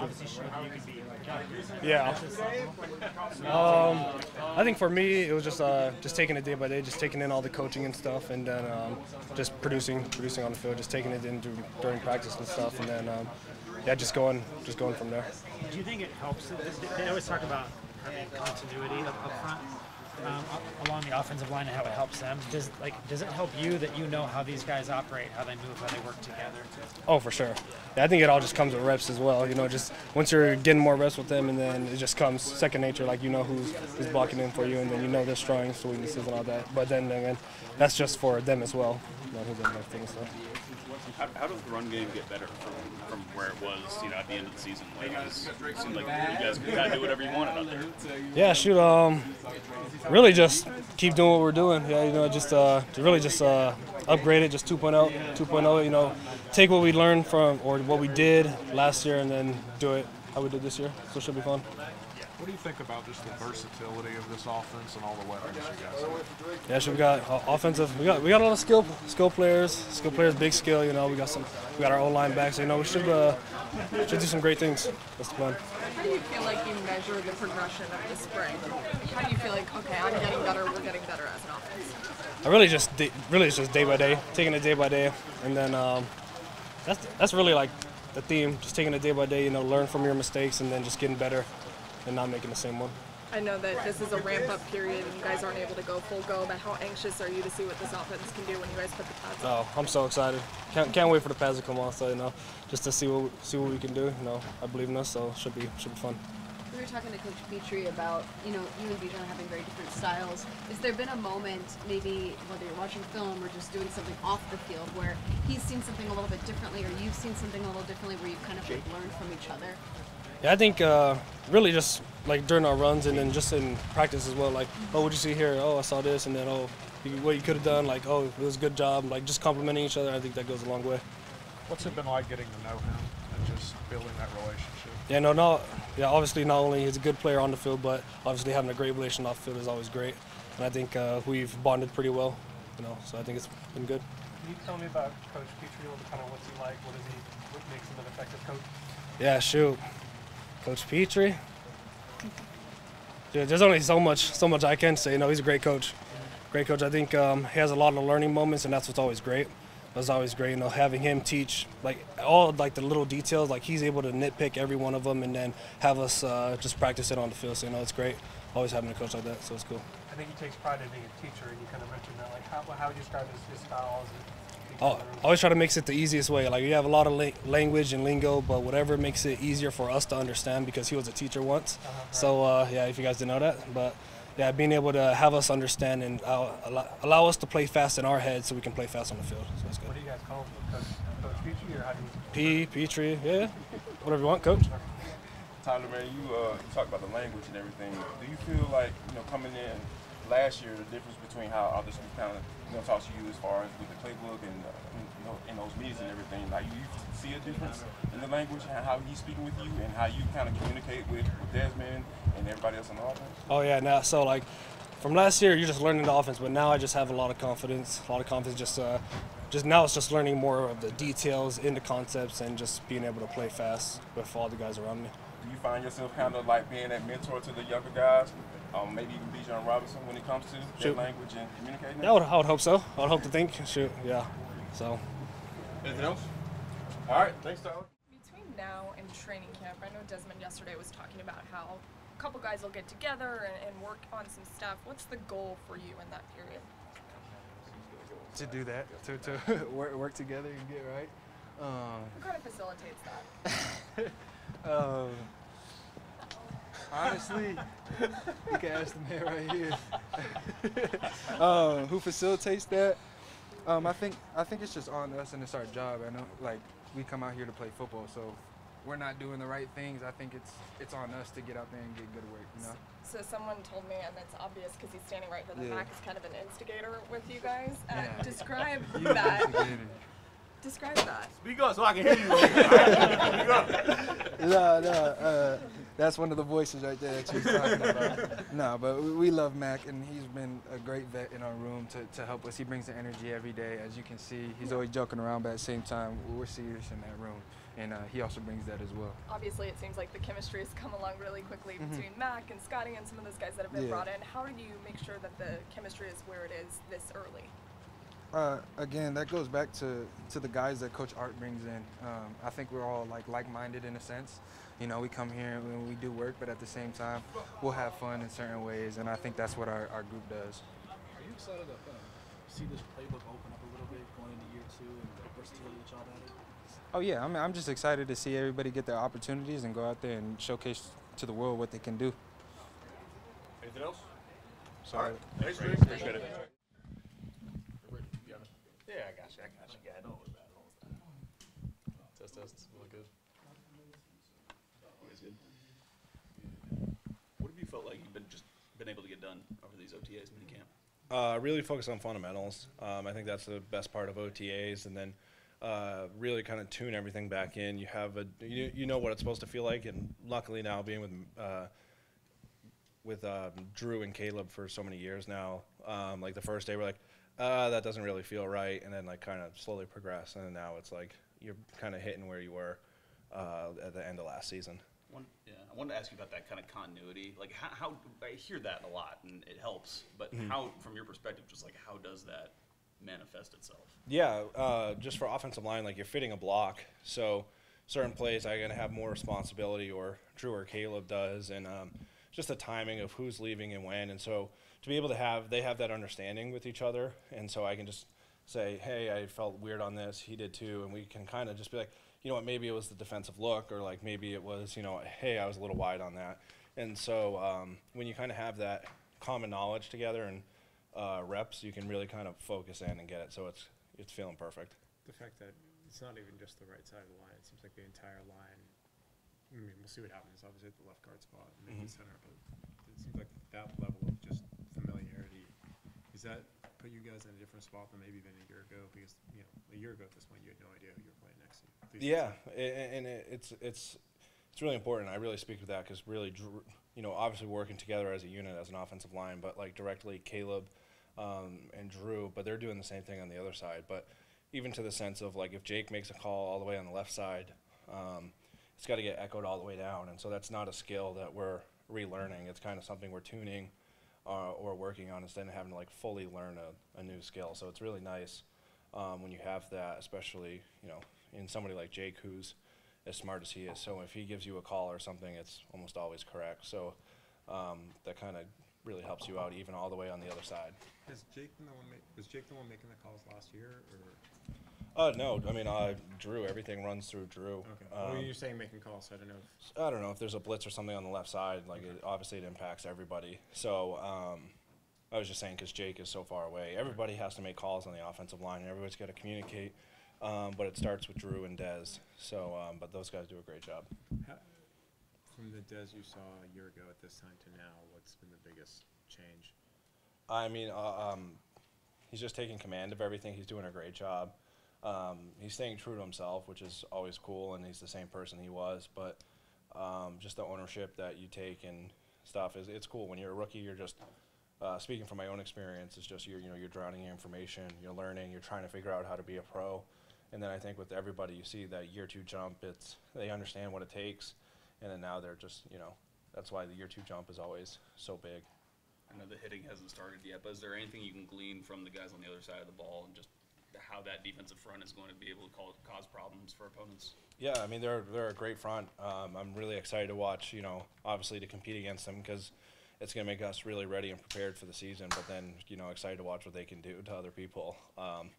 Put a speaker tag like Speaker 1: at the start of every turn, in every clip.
Speaker 1: obviously showed that you could be
Speaker 2: Yeah. Um, I think for me, it was just uh, just taking it day by day, just taking in all the coaching and stuff, and then um, just producing, producing on the field, just taking it in dur- during practice and stuff, and then um, yeah, just going, just going from there.
Speaker 1: Do you think it helps? They always talk about having continuity up, up front um, along the offensive line and how it helps them. Does like does it help you that you know how these guys operate, how they move, how they work together?
Speaker 2: Oh, for sure. Yeah, I think it all just comes with reps as well. You know, just once you're getting more reps with them, and then it just comes second nature. Like you know who's is blocking in for you, and then you know their strengths, weaknesses, and all that. But then again, that's just for them as well. You know, everything. So.
Speaker 3: How, how does the run game get better from, from where it was, you know, at the end of the season? Like, it seemed like you guys could kind of do whatever you wanted out there.
Speaker 2: Yeah, shoot. Um, really just keep doing what we're doing. Yeah, you know, just uh, really just uh, upgrade it, just 2.0, 2.0. You know, take what we learned from or what we did last year, and then do it how we did this year. So it should be fun.
Speaker 4: What do you think about just the versatility of this offense and all the weapons you guys have?
Speaker 2: Yeah, so we got uh, offensive. We got we got a lot of skill skill players. Skill players, big skill. You know, we got some. We got our O line back. So you know, we should uh, should do some great things. That's the plan.
Speaker 5: How do you feel like you measure the progression of the spring? How do you feel like, okay, I'm getting better, we're getting better as an offense?
Speaker 2: I really just day, really it's just day by day, taking it day by day, and then um, that's that's really like the theme. Just taking it day by day. You know, learn from your mistakes, and then just getting better, and not making the same one.
Speaker 5: I know that this is a ramp up period and you guys aren't able to go full go, but how anxious are you to see what this offense can do when you guys put the pads on?
Speaker 2: Oh, I'm so excited. Can't, can't wait for the pads to come on. So you know, just to see what see what we can do. You know, I believe in us, so should be should be fun.
Speaker 6: We were talking to Coach Pitre about, you know, you and Bijan having very different styles. Has there been a moment, maybe whether you're watching film or just doing something off the field, where he's seen something a little bit differently, or you've seen something a little differently, where you've kind of like learned from each other?
Speaker 2: Yeah, I think uh, really just like during our runs and then just in practice as well. Like, oh, what'd you see here? Oh, I saw this, and then oh, you, what you could have done. Like, oh, it was a good job. Like just complimenting each other. I think that goes a long way.
Speaker 4: What's it been like getting to know him and just building that relationship?
Speaker 2: Yeah, no, no, yeah. Obviously, not only he's a good player on the field, but obviously having a great relation off the field is always great. And I think uh, we've bonded pretty well. You know, so I think it's been good.
Speaker 7: Can you tell me about Coach Pitre, kind of what's he like? What is he? What makes him an effective coach?
Speaker 2: Yeah, shoot, Coach Pitre. Dude, there's only so much, so much I can say. You know, he's a great coach. Great coach. I think um, he has a lot of learning moments, and that's what's always great. It's always great, you know, having him teach like all like the little details. Like he's able to nitpick every one of them, and then have us uh, just practice it on the field. So you know, it's great. Always having a coach like that, so it's cool.
Speaker 7: I think he takes pride in being a teacher, and you kind of mentioned that. Like, how, how would you describe his, his style? As a?
Speaker 2: Oh, I always try to mix it the easiest way. Like you have a lot of la- language and lingo, but whatever makes it easier for us to understand because he was a teacher once. So uh, yeah, if you guys didn't know that, but yeah, being able to have us understand and uh, allow, allow us to play fast in our heads so we can play fast on the field. So it's good.
Speaker 7: What do you guys call him? Coach, Coach Pitre, or how do you?
Speaker 2: P, Pitre, yeah, whatever you want, coach.
Speaker 8: Tyler, man, you uh, you talk about the language and everything. Do you feel like you know coming in last year, the difference between how others can kind of you know talk to you as far as with the playbook and uh, know in those meetings and everything? Like you see a difference in the language and how he's speaking with you and how you kind of communicate with, with Desmond and everybody else on the offense?
Speaker 2: Oh yeah, now so like from last year, you're just learning the offense, but now I just have a lot of confidence. A lot of confidence. Just uh, just now it's just learning more of the details in the concepts and just being able to play fast with all the guys around me.
Speaker 8: Do you find yourself kind of like being that mentor to the younger guys? Um, maybe even Bijan Robinson when it comes to
Speaker 2: Shoot.
Speaker 8: that language and communicating?
Speaker 2: Yeah, I would, I would hope so. I would hope to think. Shoot, yeah. So.
Speaker 8: Anything else? All right, thanks, Tyler.
Speaker 5: Between now and training camp, I know Desmond yesterday was talking about how a couple guys will get together and, and work on some stuff. What's the goal for you in that period?
Speaker 9: to do that, to, to work, work together and get right. Um,
Speaker 5: Who kind of facilitates that?
Speaker 9: um, honestly, you can ask the man right here. um, who facilitates that? Um, I think I think it's just on us and it's our job. I know, like we come out here to play football, so if we're not doing the right things. I think it's it's on us to get out there and get good work. You know.
Speaker 5: So someone told me, and it's obvious because he's standing right here. The
Speaker 9: Yeah.
Speaker 5: Mack is kind of an instigator with you guys. Uh,
Speaker 9: Yeah.
Speaker 5: Describe
Speaker 9: You
Speaker 5: that.
Speaker 9: instigated.
Speaker 5: Describe that.
Speaker 8: Speak up so I can hear you. Speak up.
Speaker 9: no, no, uh, that's one of the voices right there that she's talking about. no, but we, we love Mack, and he's been a great vet in our room to, to help us. He brings the energy every day. As you can see, he's always joking around, but at the same time, we're serious in that room. and uh, he also brings that as well.
Speaker 5: Obviously, it seems like the chemistry has come along really quickly between Mack and Scotty and some of those guys that have been.
Speaker 9: Yeah.
Speaker 5: brought in. How do you make sure that the chemistry is where it is this early?
Speaker 9: Uh, again, that goes back to, to the guys that Coach Art brings in. Um, I think we're all like like-minded in a sense. You know, we come here and we do work, but at the same time, we'll have fun in certain ways, and I think that's what our, our group does.
Speaker 10: Are you excited to uh, see this playbook open up a little bit going into year two and the versatility that y'all added?
Speaker 9: Oh yeah, I'm, I'm just excited to see everybody get their opportunities and go out there and showcase to the world what they can do.
Speaker 8: Anything else?
Speaker 9: Sorry.
Speaker 8: Thanks, Appreciate it.
Speaker 11: Yeah, I got you. I got you. Yeah, Got it. Test, test. Really good.
Speaker 3: Always good. What have you felt like you've been just been able to get done over these OTAs mini camp?
Speaker 12: Uh, really focus on fundamentals. Um, I think that's the best part of OTAs, and then uh, really kind of tune everything back in. You have a you, you know what it's supposed to feel like, and luckily now being with uh, with um, Drew and Caleb for so many years now, um, like the first day we're like, uh, that doesn't really feel right, and then like kind of slowly progress, and then now it's like you're kind of hitting where you were uh, at the end of last season.
Speaker 3: One, yeah, I wanted to ask you about that kind of continuity. Like, how, how I hear that a lot, and it helps. But how, from your perspective, just like how does that manifest itself?
Speaker 12: Yeah, uh, just for offensive line, like you're fitting a block, so certain plays I'm gonna have more responsibility, or Drew or Caleb does, and um, just the timing of who's leaving and when, and so to be able to have they have that understanding with each other, and so I can just say, hey, I felt weird on this, he did too, and we can kind of just be like, you know what, maybe it was the defensive look, or like maybe it was, you know, hey, I was a little wide on that, and so um, when you kind of have that common knowledge together and uh, reps, you can really kind of focus in and get it. So it's it's feeling perfect.
Speaker 1: The fact that it's not even just the right side of the line. It seems like the entire line. I mean, we'll see what happens. Obviously, at the left guard spot, and maybe
Speaker 12: Mhm.
Speaker 1: center, but it seems like that level of just familiarity. Does that put you guys in a different spot than maybe than a year ago? Because you know, a year ago at this point, you had no idea who you were playing next.
Speaker 12: Yeah,
Speaker 1: that's-
Speaker 12: a- a- and it's it's it's really important. I really speak to that because really, you know, obviously working together as a unit as an offensive line, but like directly Caleb um, and Drew, but they're doing the same thing on the other side. But even to the sense of like if Jake makes a call all the way on the left side, um, it's got to get echoed all the way down, and so that's not a skill that we're relearning. It's kind of something we're tuning uh, or working on instead of having to like fully learn a, a new skill. So it's really nice um, when you have that, especially you know in somebody like Jake who's as smart as he is. So if he gives you a call or something, it's almost always correct. So um, that kind of really helps you out even all the way on the other side.
Speaker 1: Jake the one? Was Jake the one making the calls last year, or
Speaker 12: Uh, no, I mean uh, Drew. Everything runs through Drew.
Speaker 1: okay? well,
Speaker 12: Um,
Speaker 1: you're saying making calls, so I don't know. If,
Speaker 12: I don't know if there's a blitz or something on the left side. Like it, obviously, it impacts everybody. So um, I was just saying because Jake is so far away, everybody has to make calls on the offensive line, and everybody's got to communicate. Um, but it starts with Drew and Dez. So, um, but those guys do a great job.
Speaker 1: how, from the Dez you saw a year ago at this time to now, what's been the biggest change?
Speaker 12: I mean, uh, um, he's just taking command of everything. He's doing a great job. Um, he's staying true to himself, which is always cool, and he's the same person he was. But um, just the ownership that you take and stuff is it's cool. When you're a rookie, you're just uh, speaking from my own experience. It's just you're you know you're drowning in information, you're learning, you're trying to figure out how to be a pro. And then I think with everybody, you see that year two jump. It's they understand what it takes, and then now they're just you know that's why the year two jump is always so big.
Speaker 3: I know the hitting hasn't started yet, but is there anything you can glean from the guys on the other side of the ball and just how that defensive front is going to be able to call, cause problems for opponents?
Speaker 12: Yeah, I mean they're they're a great front. Um, I'm really excited to watch. You know, obviously to compete against them because it's going to make us really ready and prepared for the season. But then you know, excited to watch what they can do to other people. Um,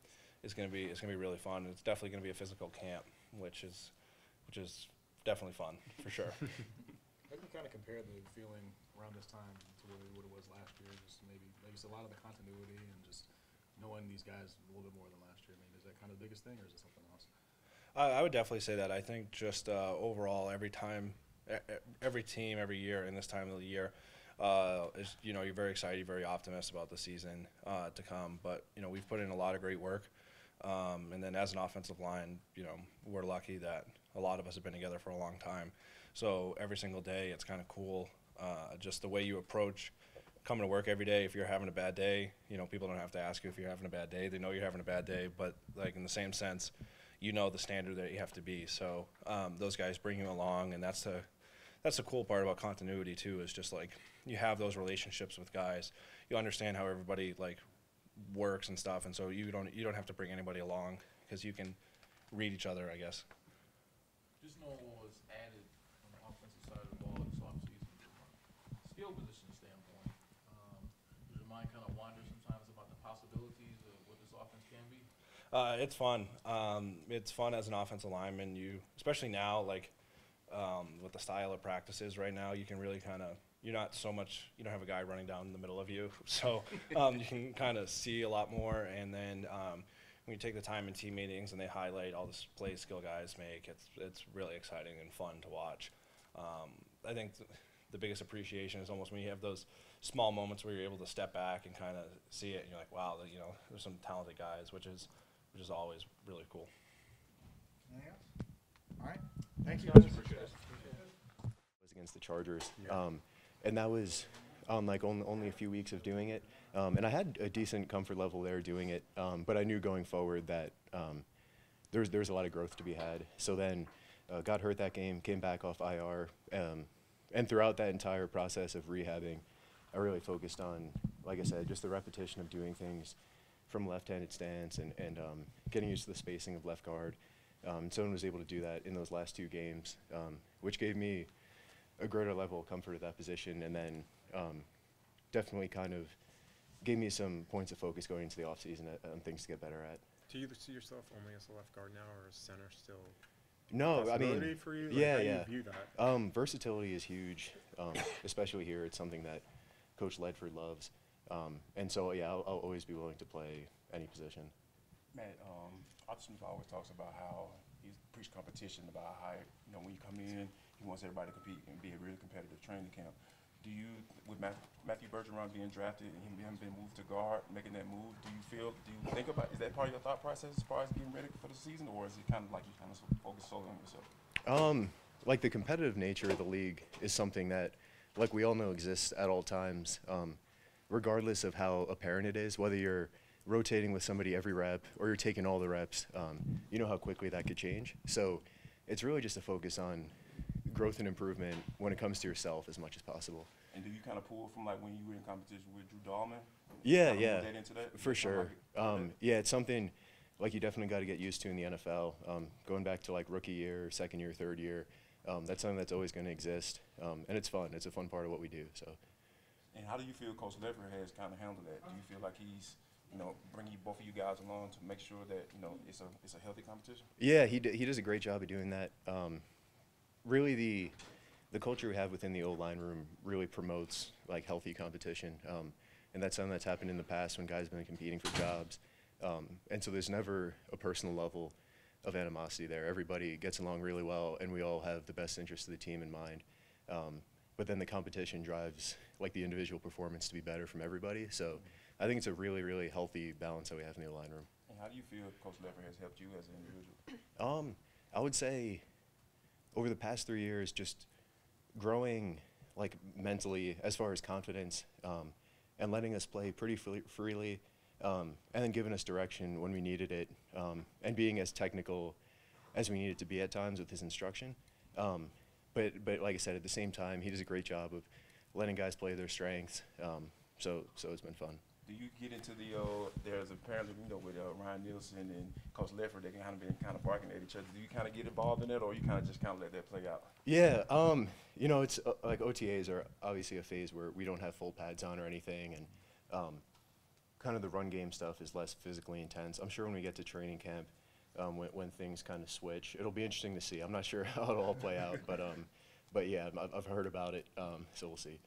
Speaker 12: it's going to be it's going to be really fun. It's definitely going to be a physical camp, which is which is definitely fun for sure.
Speaker 10: How do you kind of compare the feeling around this time to what it, what it was last year? Just maybe, maybe it's a lot of the continuity and just knowing these guys a little bit more than last year. I mean, is that kind of the biggest thing, or is it something else?
Speaker 12: I, I would definitely say that. I think just uh, overall, every time, every team, every year in this time of the year, uh, is you know you're very excited, you're very optimistic about the season uh, to come. But you know we've put in a lot of great work, um, and then as an offensive line, you know we're lucky that a lot of us have been together for a long time. So every single day, it's kind of cool. Uh, just the way you approach coming to work every day. If you're having a bad day, you know people don't have to ask you if you're having a bad day. They know you're having a bad day. But like in the same sense, you know the standard that you have to be. So um, those guys bring you along, and that's the that's the cool part about continuity too. Is just like you have those relationships with guys. You understand how everybody like works and stuff, and so you don't you don't have to bring anybody along because you can read each other, I guess.
Speaker 4: Just knowing what was added on the offensive side of the ball this offseason from a skill position standpoint, um, does your mind kind of sometimes about the possibilities of what this offense can be?
Speaker 12: Uh, it's fun. Um, it's fun as an offensive lineman. You, especially now, like um, with the style of practices right now, you can really kind of. You're not so much. You don't have a guy running down in the middle of you, so um, you can kind of see a lot more. And then um, when you take the time in team meetings and they highlight all the plays skill guys make, it's it's really exciting and fun to watch. Um, I think th- the biggest appreciation is almost when you have those small moments where you're able to step back and kind of see it, and you're like, wow, you know, there's some talented guys, which is which is always really cool.
Speaker 13: Anything else? All right. Thank you.
Speaker 14: was against the Chargers, um, and that was um, like only, only a few weeks of doing it, um, and I had a decent comfort level there doing it, um, but I knew going forward that um, there's there's a lot of growth to be had. So then, uh, got hurt that game, came back off IR, um, and throughout that entire process of rehabbing, I really focused on, like I said, just the repetition of doing things from left-handed stance and, and um, getting used to the spacing of left guard. Um, someone was able to do that in those last two games, um, which gave me a greater level of comfort at that position, and then um, definitely kind of gave me some points of focus going into the offseason uh, on things to get better at.
Speaker 15: Do you see yourself only as a left guard now, or is center still? A
Speaker 14: No, I mean,
Speaker 15: for you? Like,
Speaker 14: yeah,
Speaker 15: how do you
Speaker 14: yeah.
Speaker 15: view that?
Speaker 14: Um, versatility is huge, um, especially here. It's something that Coach Ledford loves, um, and so yeah, I'll, I'll always be willing to play any position.
Speaker 8: Matt, um, Arthur Smith always talks about how he's preached competition, about how, you know, when you come in, he wants everybody to compete and be a really competitive training camp. Do you, with Matthew Bergeron being drafted and him been moved to guard, making that move, do you feel, do you think about, is that part of your thought process as far as getting ready for the season, or is it kind of like you kind of focus solely on yourself?
Speaker 14: Um, like the competitive nature of the league is something that, like we all know, exists at all times, um, regardless of how apparent it is. Whether you're rotating with somebody every rep or you're taking all the reps, um, you know how quickly that could change. So, it's really just a focus on growth and improvement when it comes to yourself as much as possible.
Speaker 8: And do you kind of pull from like when you were in competition with Drew Dalman?
Speaker 14: Yeah, yeah,
Speaker 8: that into that?
Speaker 14: For sure.
Speaker 8: like-
Speaker 14: Um, yeah, it's something like you definitely got to get used to in the NFL. Um, going back to like rookie year, second year, third year, um, that's something that's always going to exist, um, and it's fun. It's a fun part of what we do. So.
Speaker 8: And how do you feel Coach Lever has kind of handled that? Do you feel like he's, you know, bringing you, both of you guys along to make sure that you know it's a it's a healthy competition?
Speaker 14: Yeah, he he does a great job of doing that. Um, really, the the culture we have within the old line room really promotes like healthy competition, um, and that's something that's happened in the past when guys have been competing for jobs. Um, and so there's never a personal level of animosity there. Everybody gets along really well, and we all have the best interest of the team in mind. Um, but then the competition drives like the individual performance to be better from everybody. So I think it's a really, really healthy balance that we have in the line room.
Speaker 8: And how do you feel Coach Lever has helped you as an individual?
Speaker 14: Um, I would say over the past three years, just growing like mentally as far as confidence um, and letting us play pretty free- freely um, and then giving us direction when we needed it um, and being as technical as we needed to be at times with his instruction. Um, but, but like I said, at the same time, he does a great job of letting guys play their strengths. Um, so, so it's been fun.
Speaker 8: Do you get into the uh, there's apparently you know with uh, Ryan Nielsen and Coach Ledford they kind of been kind of barking at each other. Do you kind of get involved in it, or you kind of just kind of let that play out?
Speaker 14: Yeah, um, you know, it's uh, like OTAs are obviously a phase where we don't have full pads on or anything, and um, kind of the run game stuff is less physically intense. I'm sure when we get to training camp, um, when, when things kind of switch, it'll be interesting to see. I'm not sure how it'll all play out, but um, but yeah, I've, I've heard about it, um, so we'll see.